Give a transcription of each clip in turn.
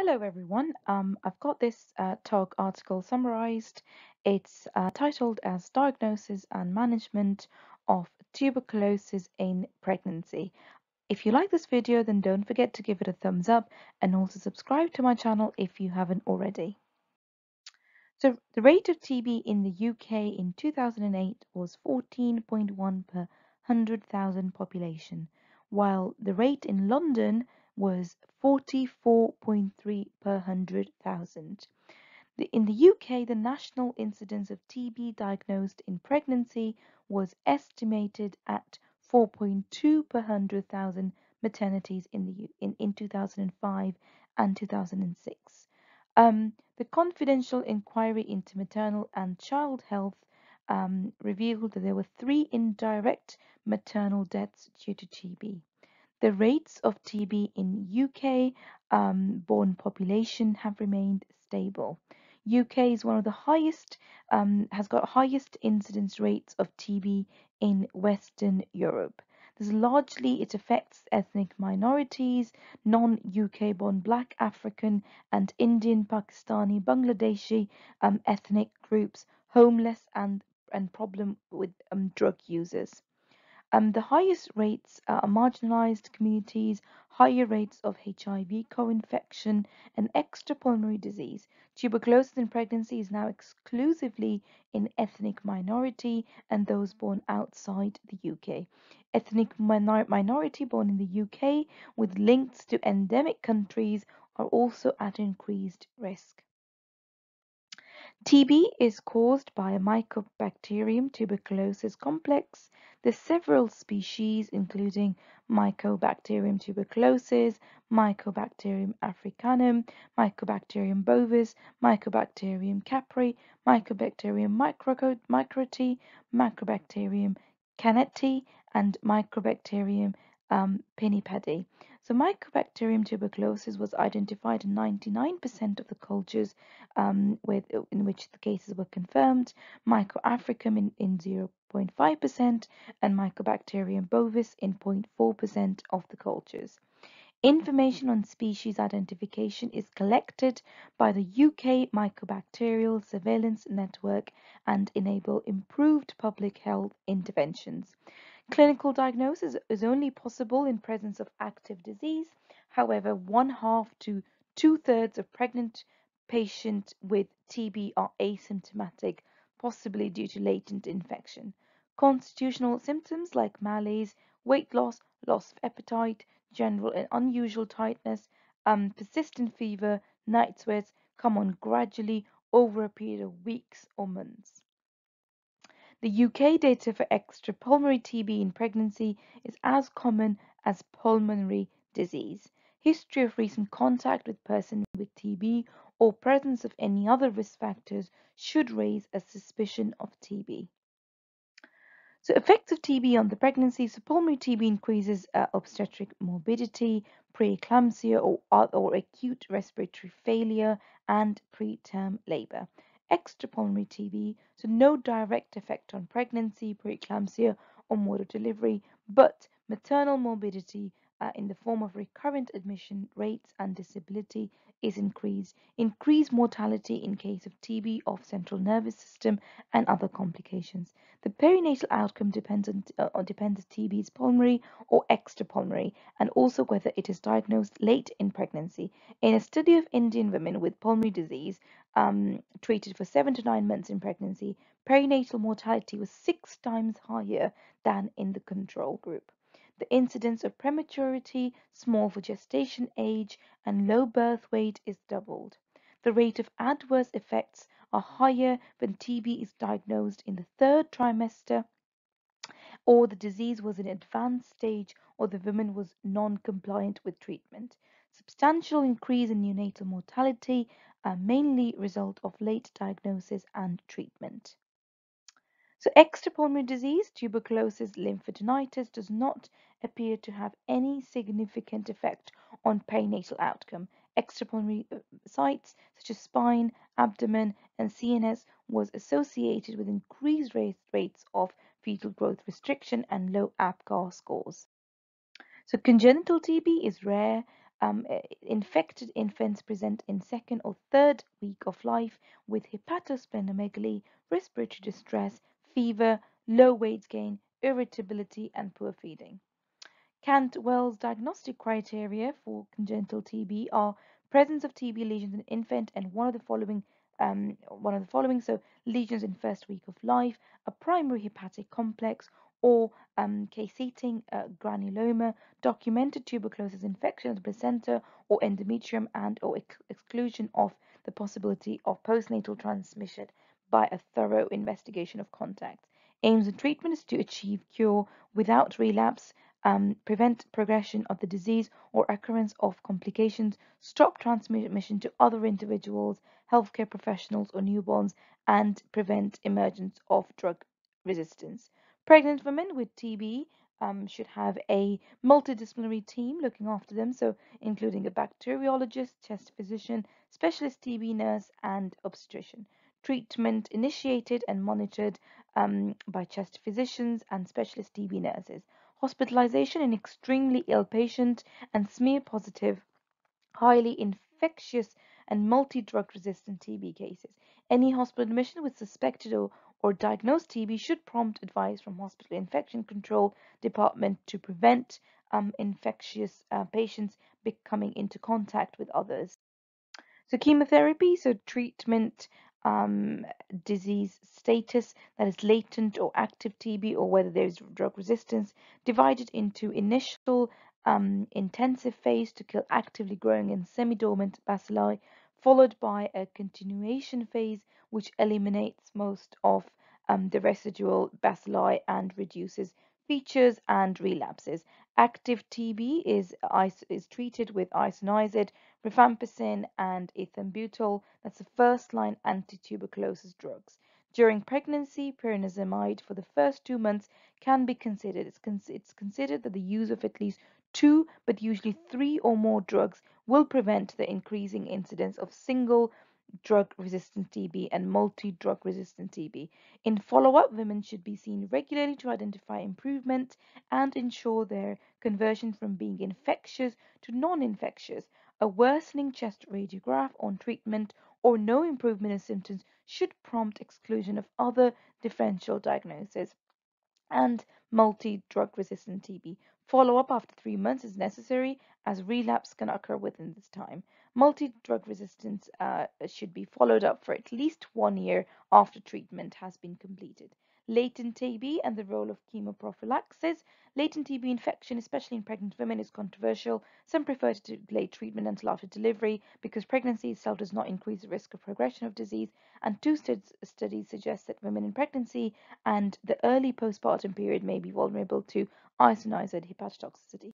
Hello everyone. Um, I've got this uh, TOG article summarized. It's uh, titled as Diagnosis and Management of Tuberculosis in Pregnancy. If you like this video, then don't forget to give it a thumbs up and also subscribe to my channel if you haven't already. So the rate of TB in the UK in 2008 was 14.1 per 100,000 population, while the rate in London was 44.3 per 100,000. In the UK, the national incidence of TB diagnosed in pregnancy was estimated at 4.2 per 100,000 maternities in, the, in, in 2005 and 2006. Um, the confidential inquiry into maternal and child health um, revealed that there were three indirect maternal deaths due to TB. The rates of TB in UK um, born population have remained stable. UK is one of the highest, um, has got highest incidence rates of TB in Western Europe. This largely it affects ethnic minorities, non-UK born Black, African, and Indian, Pakistani, Bangladeshi um, ethnic groups, homeless, and and problem with um, drug users. Um, the highest rates are marginalized communities, higher rates of HIV co-infection and extrapulmonary disease. Tuberculosis in pregnancy is now exclusively in ethnic minority and those born outside the UK. Ethnic minor minority born in the UK with links to endemic countries are also at increased risk. TB is caused by a Mycobacterium tuberculosis complex. There's several species including Mycobacterium tuberculosis, Mycobacterium africanum, Mycobacterium bovis, Mycobacterium capri, Mycobacterium microti, Mycobacterium canetti and Mycobacterium um, pinnipedii. So Mycobacterium tuberculosis was identified in 99% of the cultures um, with, in which the cases were confirmed, Mycoafricum in, in 0.5%, and Mycobacterium bovis in 0.4% of the cultures. Information on species identification is collected by the UK Mycobacterial Surveillance Network and enable improved public health interventions. Clinical diagnosis is only possible in presence of active disease. However, one half to two thirds of pregnant patients with TB are asymptomatic, possibly due to latent infection. Constitutional symptoms like malaise, weight loss, loss of appetite, general and unusual tightness, um, persistent fever, night sweats come on gradually over a period of weeks or months. The UK data for extrapulmonary TB in pregnancy is as common as pulmonary disease. History of recent contact with person with TB or presence of any other risk factors should raise a suspicion of TB. So effects of TB on the pregnancy. So pulmonary TB increases uh, obstetric morbidity, preeclampsia or, or acute respiratory failure, and preterm labor extrapulmonary TB, so no direct effect on pregnancy, preeclampsia, or mode of delivery, but maternal morbidity in the form of recurrent admission rates and disability is increased, increased mortality in case of TB of central nervous system and other complications. The perinatal outcome depends on uh, depends TB is pulmonary or extrapulmonary, and also whether it is diagnosed late in pregnancy. In a study of Indian women with pulmonary disease um, treated for seven to nine months in pregnancy, perinatal mortality was six times higher than in the control group. The incidence of prematurity, small for gestation age, and low birth weight is doubled. The rate of adverse effects are higher when TB is diagnosed in the third trimester or the disease was in advanced stage or the woman was non-compliant with treatment. Substantial increase in neonatal mortality are mainly result of late diagnosis and treatment. So extrapulmonary disease, tuberculosis lymphadenitis does not appear to have any significant effect on perinatal outcome. Extrapulmonary uh, sites such as spine, abdomen, and CNS was associated with increased rates of fetal growth restriction and low APGAR scores. So congenital TB is rare um, infected infants present in second or third week of life with hepatosplenomegaly, respiratory distress, fever, low weight gain, irritability, and poor feeding. Cantwell's diagnostic criteria for congenital TB are presence of TB lesions in infant and one of the following um, one of the following so lesions in first week of life, a primary hepatic complex or um, caseating uh, granuloma, documented tuberculosis infection of the placenta or endometrium and or ex exclusion of the possibility of postnatal transmission by a thorough investigation of contacts. Aims of treatment is to achieve cure without relapse um, prevent progression of the disease or occurrence of complications, stop transmission to other individuals, healthcare professionals, or newborns, and prevent emergence of drug resistance. Pregnant women with TB um, should have a multidisciplinary team looking after them, so including a bacteriologist, chest physician, specialist TB nurse, and obstetrician. Treatment initiated and monitored um, by chest physicians and specialist TB nurses hospitalization in extremely ill patient and smear positive, highly infectious and multi-drug resistant TB cases. Any hospital admission with suspected or, or diagnosed TB should prompt advice from hospital infection control department to prevent um, infectious uh, patients becoming into contact with others. So chemotherapy, so treatment um, disease status, that is latent or active TB, or whether there is drug resistance, divided into initial um, intensive phase to kill actively growing and semi-dormant bacilli, followed by a continuation phase which eliminates most of um, the residual bacilli and reduces features and relapses. Active TB is, is treated with isoniazid, rifampicin, and ethambutol. That's the first line anti-tuberculosis drugs. During pregnancy, pyrazinamide for the first two months can be considered. It's, con it's considered that the use of at least two, but usually three or more drugs will prevent the increasing incidence of single drug resistant TB and multi drug resistant TB. In follow up, women should be seen regularly to identify improvement and ensure their conversion from being infectious to non infectious. A worsening chest radiograph on treatment or no improvement in symptoms should prompt exclusion of other differential diagnoses and multi-drug resistant TB. Follow-up after three months is necessary as relapse can occur within this time. Multi-drug resistance uh, should be followed up for at least one year after treatment has been completed. Latent TB and the role of chemoprophylaxis. Latent TB infection, especially in pregnant women, is controversial. Some prefer to delay treatment until after delivery because pregnancy itself does not increase the risk of progression of disease. And two studies suggest that women in pregnancy and the early postpartum period may be vulnerable to isoniazid hepatotoxicity.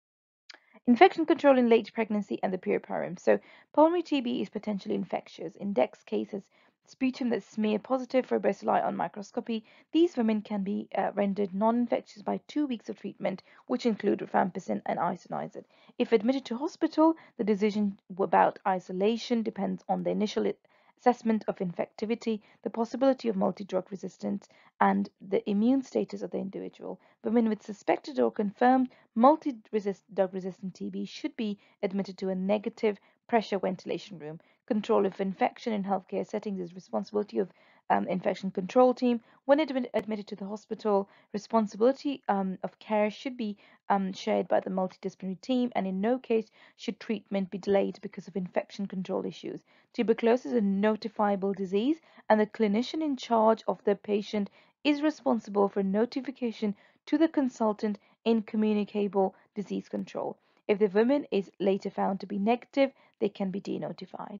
Infection control in late pregnancy and the peripartum. So pulmonary TB is potentially infectious. Index cases sputum that smear positive for bacilli on microscopy, these women can be uh, rendered non-infectious by two weeks of treatment, which include rifampicin and isoniazid. If admitted to hospital, the decision about isolation depends on the initial assessment of infectivity, the possibility of multi-drug resistance, and the immune status of the individual. Women with suspected or confirmed multi-drug resistant TB should be admitted to a negative pressure ventilation room. Control of infection in healthcare settings is responsibility of um, infection control team. When admit, admitted to the hospital, responsibility um, of care should be um, shared by the multidisciplinary team, and in no case should treatment be delayed because of infection control issues. Tuberculosis is a notifiable disease, and the clinician in charge of the patient is responsible for notification to the consultant in communicable disease control. If the woman is later found to be negative, they can be denotified.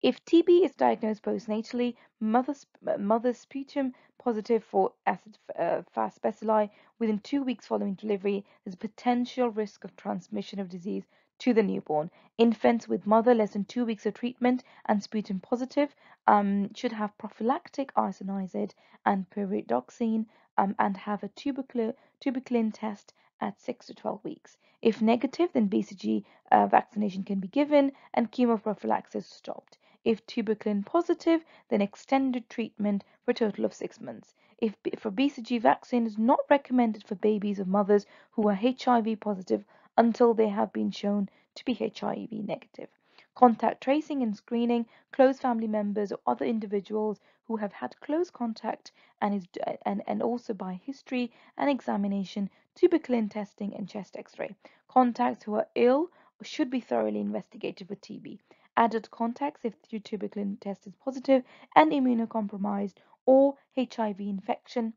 If TB is diagnosed postnatally, mother's, mother's sputum positive for acid uh, fast bacilli within two weeks following delivery, there's a potential risk of transmission of disease to the newborn. Infants with mother less than two weeks of treatment and sputum positive um, should have prophylactic isoniazid and pyridoxine um, and have a tuberculin test at 6 to 12 weeks. If negative, then BCG uh, vaccination can be given and chemoprophylaxis stopped. If tuberculin positive, then extended treatment for a total of six months. If for BCG vaccine is not recommended for babies of mothers who are HIV positive until they have been shown to be HIV negative. Contact tracing and screening close family members or other individuals who have had close contact and, is, and, and also by history and examination, tuberculin testing and chest x-ray. Contacts who are ill should be thoroughly investigated for TB. Adult contacts if the tuberculin test is positive and immunocompromised or HIV infection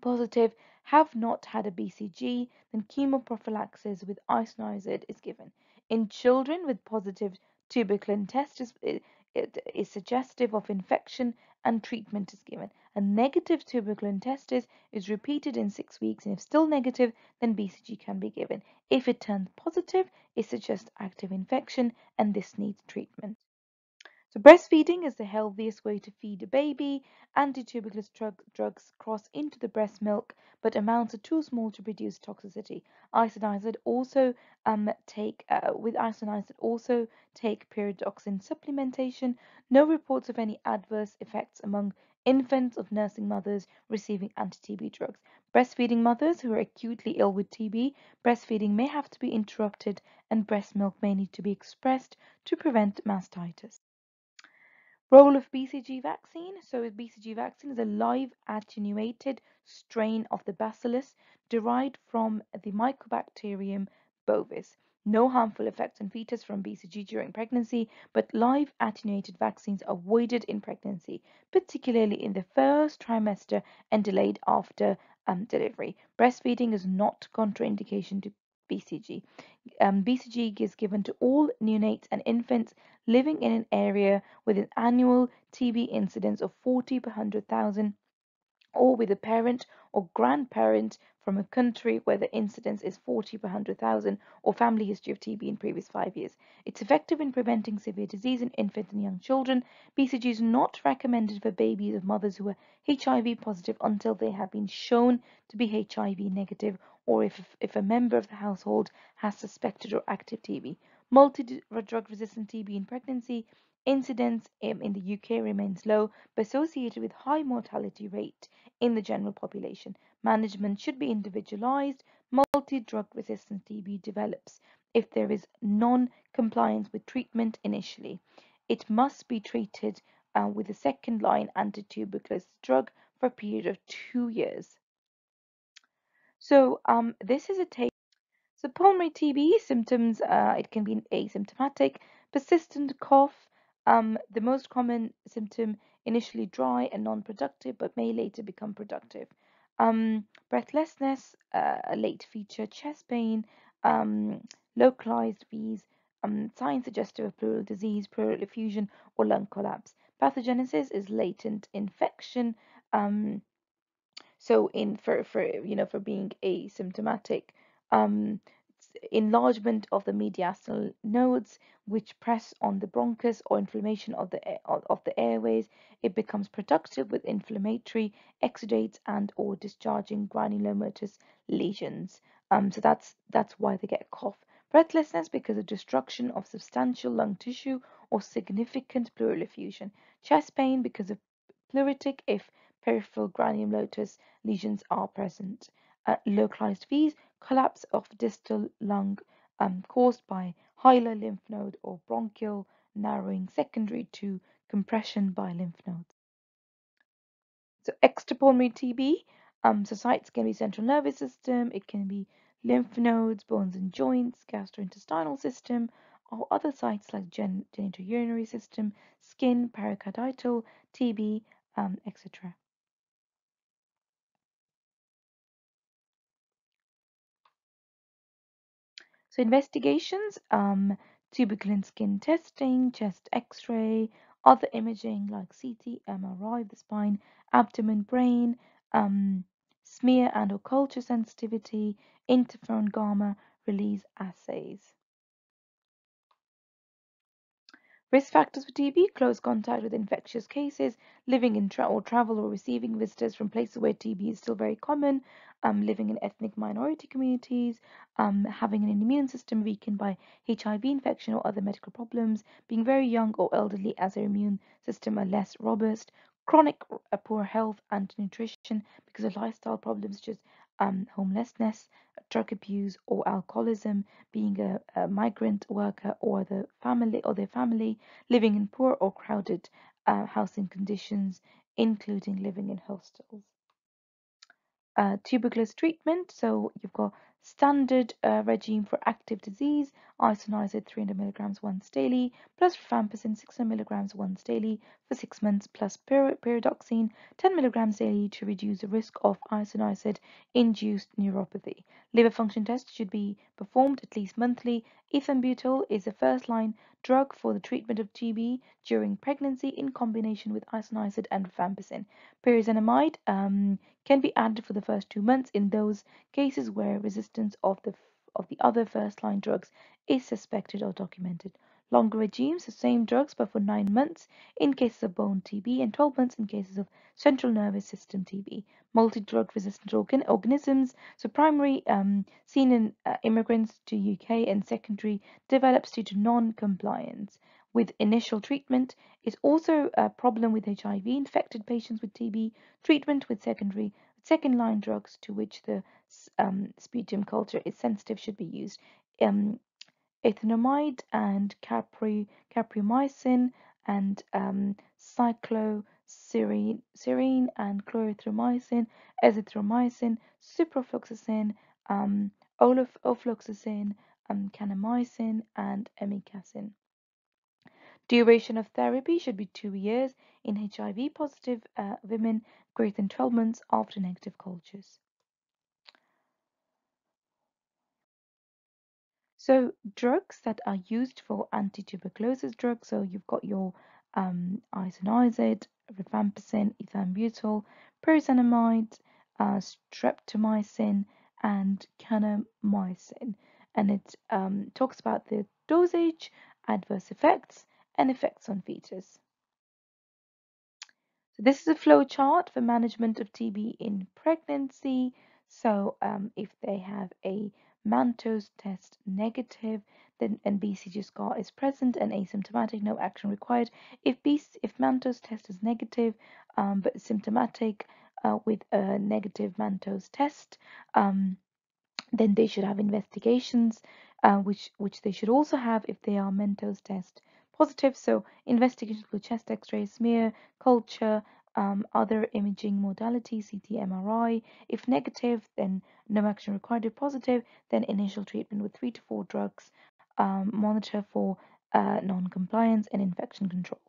positive have not had a BCG, then chemoprophylaxis with isoniazid is given. In children with positive tuberculin test is, is suggestive of infection and treatment is given. A negative tuberculin test is, is repeated in six weeks and if still negative then BCG can be given. If it turns positive it suggests active infection and this needs treatment. So breastfeeding is the healthiest way to feed a baby. Antituberculous drug, drugs cross into the breast milk, but amounts are too small to produce toxicity. Isoniazid also um, take uh, with isoniazid also take pyridoxine supplementation. No reports of any adverse effects among infants of nursing mothers receiving anti-TB drugs. Breastfeeding mothers who are acutely ill with TB, breastfeeding may have to be interrupted and breast milk may need to be expressed to prevent mastitis. Role of BCG vaccine. So BCG vaccine is a live attenuated strain of the bacillus derived from the Mycobacterium bovis. No harmful effects on fetus from BCG during pregnancy, but live attenuated vaccines are avoided in pregnancy, particularly in the first trimester and delayed after um, delivery. Breastfeeding is not contraindication to BCG. Um, BCG is given to all neonates and infants living in an area with an annual TB incidence of 40 per 100,000 or with a parent or grandparent from a country where the incidence is 40 per 100,000 or family history of TB in previous five years. It's effective in preventing severe disease in infants and young children. BCG is not recommended for babies of mothers who are HIV positive until they have been shown to be HIV negative or if, if a member of the household has suspected or active TB. Multi-drug resistant TB in pregnancy incidence in the UK remains low but associated with high mortality rate in the general population. Management should be individualized. Multi-drug resistant TB develops if there is non-compliance with treatment initially. It must be treated uh, with a second line antituberculosis drug for a period of two years. So um, this is a take. So pulmonary TB symptoms, uh, it can be asymptomatic, persistent cough. Um, the most common symptom initially dry and non-productive, but may later become productive. Um, breathlessness, uh, a late feature, chest pain, um, localized V's, um, signs suggestive of pleural disease, pleural effusion, or lung collapse. Pathogenesis is latent infection. Um, so in for for you know for being asymptomatic, um, enlargement of the mediastinal nodes which press on the bronchus or inflammation of the of the airways it becomes productive with inflammatory exudates and or discharging granulomatous lesions. Um, so that's that's why they get cough. Breathlessness because of destruction of substantial lung tissue or significant pleural effusion. Chest pain because of pleuritic if peripheral granulomatous lesions are present. Uh, localized V's, collapse of distal lung um, caused by hilar lymph node or bronchial narrowing secondary to compression by lymph nodes. So extrapulmonary TB, um, so sites can be central nervous system, it can be lymph nodes, bones and joints, gastrointestinal system, or other sites like gen genitourinary system, skin, pericardital, TB, um, etc. So investigations, um, tuberculin skin testing, chest x-ray, other imaging like CT, MRI of the spine, abdomen, brain, um, smear and or culture sensitivity, interferon gamma release assays. Risk factors for TB, close contact with infectious cases, living in tra or travel or receiving visitors from places where TB is still very common, um, living in ethnic minority communities, um, having an immune system weakened by HIV infection or other medical problems, being very young or elderly as their immune system are less robust, chronic uh, poor health and nutrition because of lifestyle problems such as um, homelessness, drug abuse, or alcoholism, being a, a, migrant worker or the family or their family living in poor or crowded uh, housing conditions, including living in hostels uh, tuberculosis treatment. So you've got standard uh, regime for active disease, isoniazid 300 milligrams once daily, plus rifampicin 600 milligrams once daily for six months, plus pyridoxine 10 milligrams daily to reduce the risk of isoniazid-induced neuropathy. Liver function tests should be performed at least monthly. Ethambutol is a first-line drug for the treatment of TB during pregnancy in combination with isoniazid and rifampicin. Pyrazinamide um, can be added for the first two months in those cases where resistance of the of the other first-line drugs is suspected or documented. Longer regimes, the same drugs but for 9 months in cases of bone TB and 12 months in cases of central nervous system TB. Multi-drug resistant organ organisms, so primary um, seen in uh, immigrants to UK and secondary develops due to non-compliance with initial treatment is also a problem with HIV infected patients with TB. Treatment with secondary second line drugs to which the um, sputum culture is sensitive should be used. Um, ethionamide and capri, and um, cycloserine and clarithromycin, azithromycin, ciprofloxacin, um, ofloxacin, um, kanamycin, and amikacin. Duration of therapy should be two years in HIV positive uh, women greater than 12 months after negative cultures. So drugs that are used for anti-tuberculosis drugs, so you've got your um, isoniazid, rifampicin, ethambutol, pyrazinamide, uh, streptomycin, and kanamycin. And it um, talks about the dosage, adverse effects, and effects on fetus. So this is a flow chart for management of TB in pregnancy. So um, if they have a Mantoux test negative, then and BCG scar is present and asymptomatic, no action required. If BC, if Mantoux test is negative um, but symptomatic uh, with a negative Mantoux test, um, then they should have investigations, uh, which which they should also have if they are Mantoux test positive. So investigations with chest X-ray, smear, culture, um, other imaging modalities, CT, MRI. If negative, then no action required. If positive, then initial treatment with three to four drugs. Um, monitor for uh, non-compliance and infection control.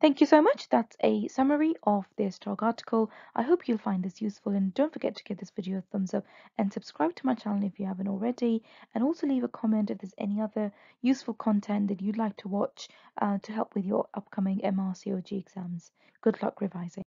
Thank you so much. That's a summary of this TOG article. I hope you'll find this useful and don't forget to give this video a thumbs up and subscribe to my channel if you haven't already and also leave a comment if there's any other useful content that you'd like to watch uh, to help with your upcoming MRCOG exams. Good luck revising.